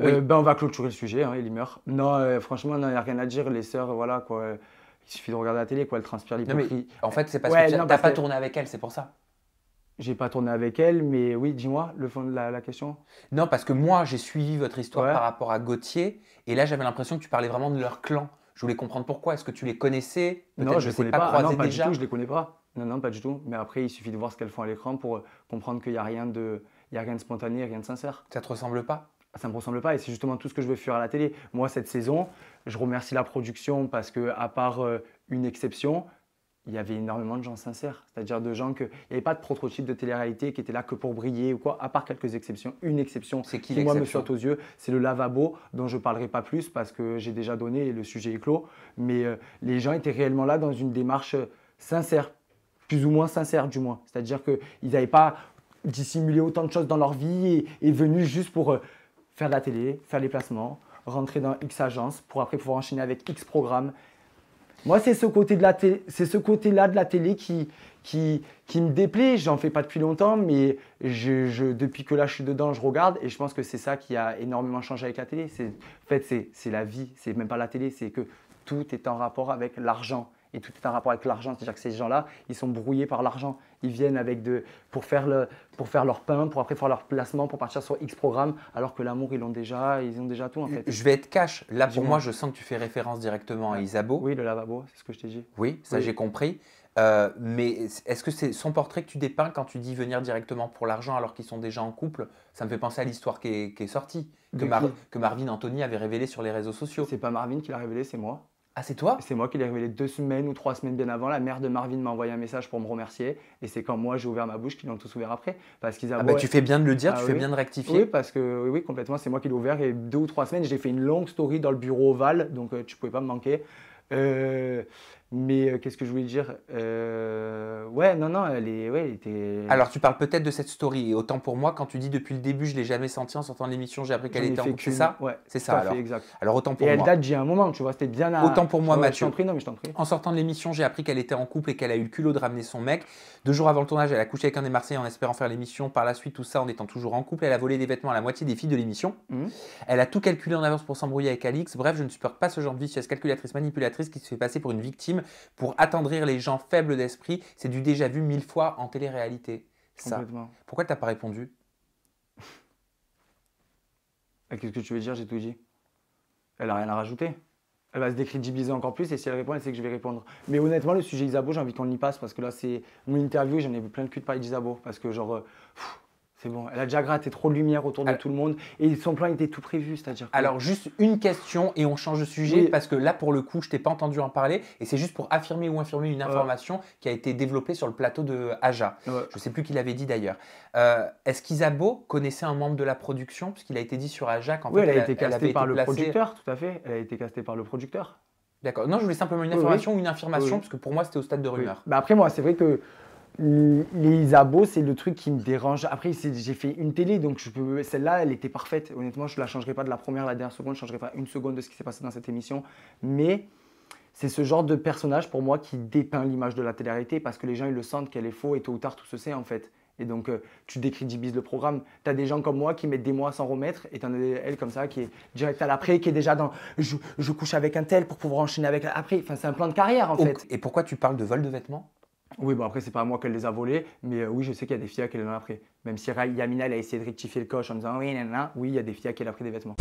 Euh, ben, on va clôturer le sujet, hein, il meurt. Non, euh, franchement, il n'y a rien à dire. Les sœurs, voilà, quoi. Il suffit de regarder la télé, quoi. Elles transpirent l'hypocrisie. En fait, c'est parce Ouais, que tu n'as pas tourné avec elle, c'est pour ça. J'ai pas tourné avec elle, mais oui, dis-moi le fond de la, la question. Non, parce que moi, j'ai suivi votre histoire Ouais. par rapport à Gauthier, et là, j'avais l'impression que tu parlais vraiment de leur clan. Je voulais comprendre pourquoi. Est-ce que tu les connaissais? Non, je ne les sais connais pas, pas. Ah non, pas déjà. du tout, je les connais pas. Non, non, pas du tout. Mais après, il suffit de voir ce qu'elles font à l'écran pour euh, comprendre qu'il n'y a rien de, il y a rien de spontané, rien de sincère. Ça te ressemble pas? Ça me ressemble pas et c'est justement tout ce que je veux faire à la télé. Moi, cette saison, je remercie la production parce que, à part euh, une exception, il y avait énormément de gens sincères. C'est-à-dire de gens que, il n'y avait pas de prototype de télé-réalité qui était là que pour briller ou quoi, à part quelques exceptions. Une exception qui qui, moi, me saute aux yeux, c'est le lavabo, dont je ne parlerai pas plus parce que j'ai déjà donné et le sujet est clos. Mais euh, les gens étaient réellement là dans une démarche euh, sincère, plus ou moins sincère du moins. C'est-à-dire qu'ils n'avaient pas dissimulé autant de choses dans leur vie et, et venus juste pour euh, faire de la télé, faire les placements, rentrer dans X agence pour après pouvoir enchaîner avec X programmes. Moi, c'est ce côté de côté-là de la télé qui, qui, qui me déplaît. J'en fais pas depuis longtemps, mais depuis que là je suis dedans, je regarde et je pense que c'est ça qui a énormément changé avec la télé. En fait, c'est, c'est la vie, c'est même pas la télé, c'est que tout est en rapport avec l'argent. Et tout est en rapport avec l'argent. C'est-à-dire que ces gens-là, ils sont brouillés par l'argent. Ils viennent avec de, pour, faire le, pour faire leur pain, pour après faire leur placement, pour partir sur X programme, alors que l'amour, ils l'ont déjà, ils ont déjà tout en fait. Je vais être cash. Là, pour moi, je sens que tu fais référence directement à. Isabeau. Oui, le lavabo, c'est ce que je t'ai dit. Oui, ça Oui. j'ai compris. Euh, mais est-ce que c'est son portrait que tu dépeins quand tu dis venir directement pour l'argent alors qu'ils sont déjà en couple? Ça me fait penser à l'histoire qui est, qui est sortie, que, Mar- que Marvin Anthony avait révélé sur les réseaux sociaux. C'est pas Marvin qui l'a révélé, c'est moi. Ah, c'est toi? C'est moi qui l'ai révélé deux semaines ou trois semaines bien avant. La mère de Marvin m'a envoyé un message pour me remercier. Et c'est quand moi j'ai ouvert ma bouche qu'ils l'ont tous ouvert après. Parce qu'ils ah bah, Tu fais bien de le dire, Ah tu fais bien de rectifier. Oui, parce que oui, oui, complètement, c'est moi qui l'ai ouvert. Et deux ou trois semaines, j'ai fait une longue story dans le bureau ovale, donc euh, tu pouvais pas me manquer. Euh, mais euh, qu'est-ce que je voulais dire Euh, Ouais, non, non, elle, est, ouais, elle était. Alors, tu parles peut-être de cette story. Et autant pour moi, quand tu dis depuis le début, je l'ai jamais senti en sortant de l'émission, j'ai appris qu'elle était en couple. C'est ça? Ouais, C'est ça fait, alors. exact. Alors, autant Et pour elle moi. date d'il y a un moment, tu vois, c'était bien à. Autant pour moi, Mathieu. Je t'en prie, non, mais je t'en prie. En sortant de l'émission, j'ai appris qu'elle était en couple et qu'elle a eu le culot de ramener son mec. Deux jours avant le tournage, elle a couché avec un des Marseillais en espérant faire l'émission. Par la suite, tout ça en étant toujours en couple. Elle a volé des vêtements à la moitié des filles de l'émission. Mhm. Elle a tout calculé en avance pour s'embrouiller avec Alix. Bref, je ne supporte pas ce genre de vicieuse calculatrice manipulatrice qui se fait passer pour une victime pour attendrir les gens faibles d'esprit. C'est du déjà vu mille fois en télé-réalité. Ça. Complètement. Pourquoi t'as pas répondu? Et Qu'est-ce que tu veux dire J'ai tout dit. Elle a rien à rajouter. Elle va se décrédibiliser encore plus et si elle répond, elle sait que je vais répondre. Mais honnêtement, le sujet Isabeau, j'ai envie qu'on y passe parce que là, c'est mon interview et j'en ai vu plein de cul de parler d'Isabeau. Parce que, genre, euh, pff, c'est bon. Elle a déjà gratté trop de lumière autour de Alors- tout le monde et son plan était tout prévu. C'est-à-dire. que- Alors, juste une question et on change de sujet Oui. parce que là, pour le coup, je t'ai pas entendu en parler et c'est juste pour affirmer ou infirmer une information qui a été développée sur le plateau de Aja. Ouais. Je sais plus qui l'avait dit d'ailleurs. Euh, Est-ce qu'Isabeau connaissait un membre de la production? Puisqu'il a été dit sur Aja qu'en oui, fait, elle a été castée par le producteur, tout à fait. Elle a été castée par le producteur. D'accord. Non, je voulais simplement une Oui, information ou une affirmation parce que pour moi, c'était au stade de rumeur. Bah après, moi, c'est vrai que les Isabeaux, c'est le truc qui me dérange. Après, j'ai fait une télé, donc je peux... celle-là, elle était parfaite. Honnêtement, je ne la changerai pas de la première à la dernière seconde. Je ne changerai pas une seconde de ce qui s'est passé dans cette émission. Mais c'est ce genre de personnage, pour moi, qui dépeint l'image de la télé-réalité parce que les gens, ils le sentent qu'elle est faux et tôt ou tard, tout se sait, en fait. Et donc, euh, tu décrédibilises le programme. Tu as des gens comme moi qui mettent des mois s'en remettre, et tu en as elle comme ça qui est direct à l'après, qui est déjà dans je, je couche avec un tel pour pouvoir enchaîner avec la- après. Enfin, c'est un plan de carrière, en fait. Et pourquoi tu parles de vol de vêtements? Oui, bon après, c'est pas moi qu'elle les a volés, mais euh, oui, je sais qu'il y a des filles qui en a pris. Même si Yamina, a essayé de rectifier le coche en disant oui, nanana, oui, il y a des filles qui a pris des vêtements.